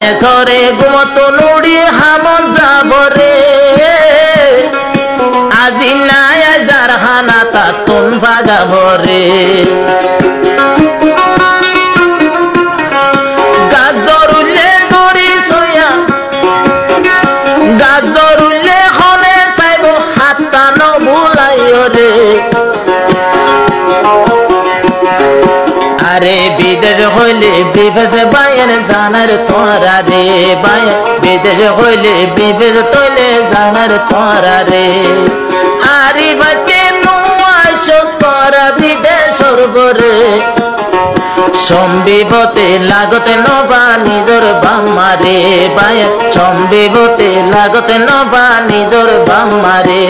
সরে গুমত নুড়ি হাম যাবরে আজি নাই যার হানা তা তুন ভাগাবরে আরে বিদেশ হইলে বিবেশ বায়ের জানার তোরা রে বায়ের বিদেশ হইলে বিবেশ তৈলে জানার তোরা রে। আরে বাকে বিদেশ সম্বিবতে লাগতে নবা নিজর বাম্মারে বায়ের সম্বিবতে লাগতে নবা নিজর বাম্মারে